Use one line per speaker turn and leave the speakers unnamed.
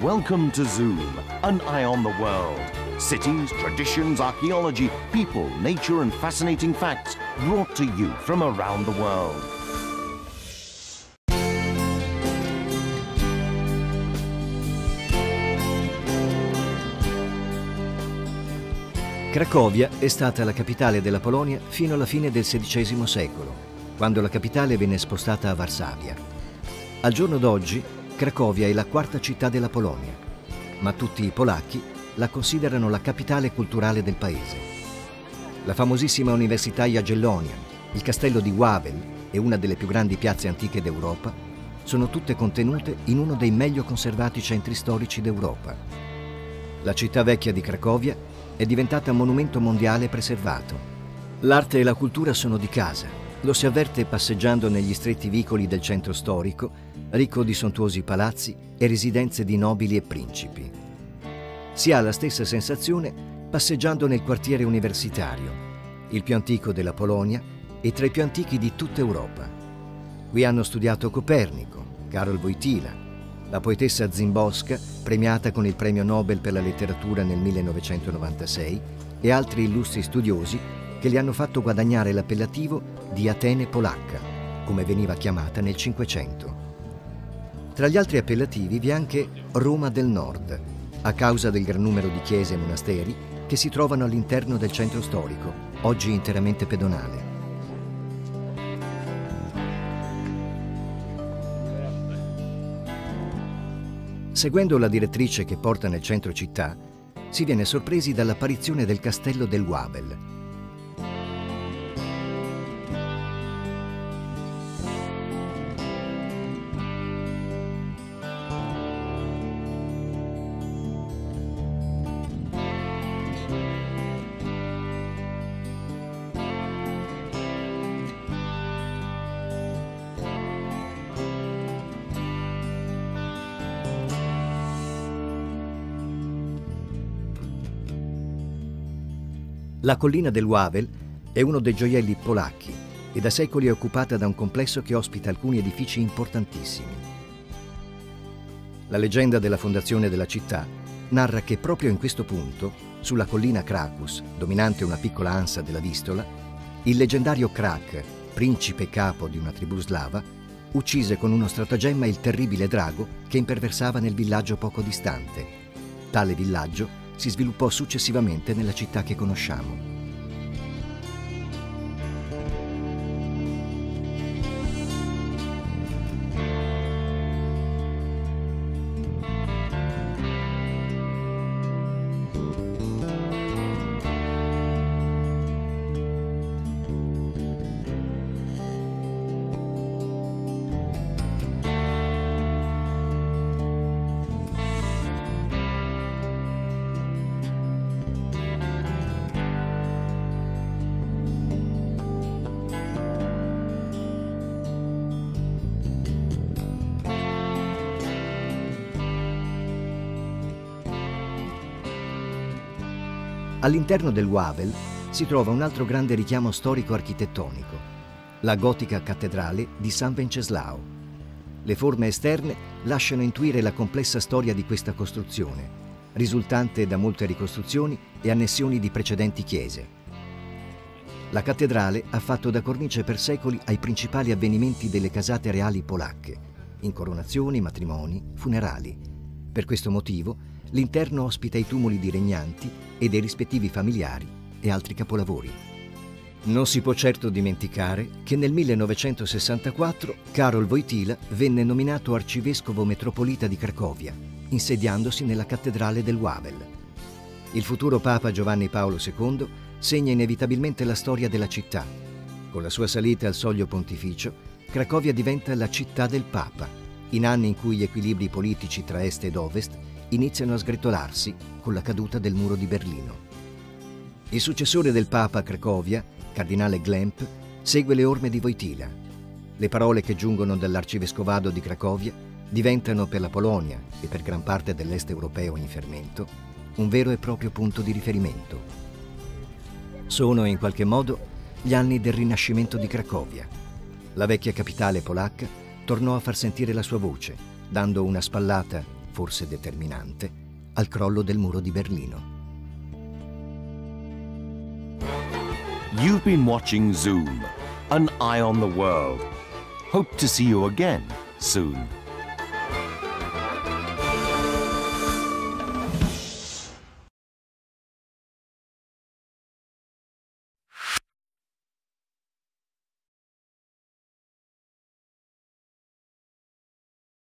Welcome to Zoom, an eye on the world. Cities, traditions, archaeology, people, nature, and fascinating facts brought to you from around the world.
Cracovia è stata la capitale della Polonia fino alla fine del XVI secolo, quando la capitale venne spostata a Varsavia. Al giorno d'oggi, Cracovia è la quarta città della Polonia, ma tutti i polacchi la considerano la capitale culturale del paese. La famosissima Università Jagiellonian, il castello di Wawel e una delle più grandi piazze antiche d'Europa sono tutte contenute in uno dei meglio conservati centri storici d'Europa. La città vecchia di Cracovia è diventata monumento mondiale preservato. L'arte e la cultura sono di casa. Lo si avverte passeggiando negli stretti vicoli del centro storico, ricco di sontuosi palazzi e residenze di nobili e principi. Si ha la stessa sensazione passeggiando nel quartiere universitario, il più antico della Polonia e tra i più antichi di tutta Europa. Qui hanno studiato Copernico, Karol Wojtyla, la poetessa Zimborska, premiata con il premio Nobel per la letteratura nel 1996, e altri illustri studiosi che le hanno fatto guadagnare l'appellativo di Atene polacca, come veniva chiamata nel Cinquecento. Tra gli altri appellativi vi è anche Roma del Nord, a causa del gran numero di chiese e monasteri che si trovano all'interno del centro storico, oggi interamente pedonale. Seguendo la direttrice che porta nel centro città, si viene sorpresi dall'apparizione del castello del Wawel, La collina del Wawel è uno dei gioielli polacchi e da secoli è occupata da un complesso che ospita alcuni edifici importantissimi. La leggenda della fondazione della città narra che proprio in questo punto, sulla collina Krakus, dominante una piccola ansa della Vistola, il leggendario Krak, principe capo di una tribù slava, uccise con uno stratagemma il terribile drago che imperversava nel villaggio poco distante. Tale villaggio si sviluppò successivamente nella città che conosciamo. All'interno del Wawel si trova un altro grande richiamo storico-architettonico, la gotica cattedrale di San Venceslao. Le forme esterne lasciano intuire la complessa storia di questa costruzione, risultante da molte ricostruzioni e annessioni di precedenti chiese. La cattedrale ha fatto da cornice per secoli ai principali avvenimenti delle casate reali polacche, incoronazioni, matrimoni, funerali. Per questo motivo l'interno ospita i tumuli di regnanti e dei rispettivi familiari e altri capolavori. Non si può certo dimenticare che nel 1964 Karol Wojtyla venne nominato arcivescovo metropolita di Cracovia, insediandosi nella cattedrale del Wawel. Il futuro Papa Giovanni Paolo II segna inevitabilmente la storia della città. Con la sua salita al soglio pontificio, Cracovia diventa la città del Papa, in anni in cui gli equilibri politici tra est ed ovest iniziano a sgretolarsi con la caduta del muro di Berlino. Il successore del Papa a Cracovia, cardinale Glemp, segue le orme di Wojtyla. Le parole che giungono dall'arcivescovado di Cracovia diventano per la Polonia e per gran parte dell'est europeo in fermento un vero e proprio punto di riferimento. Sono in qualche modo gli anni del rinascimento di Cracovia. La vecchia capitale polacca tornò a far sentire la sua voce, dando una spallata forse determinante, al crollo del muro di Berlino.
You've been watching Zoom, an eye on the world. Hope to see you again soon.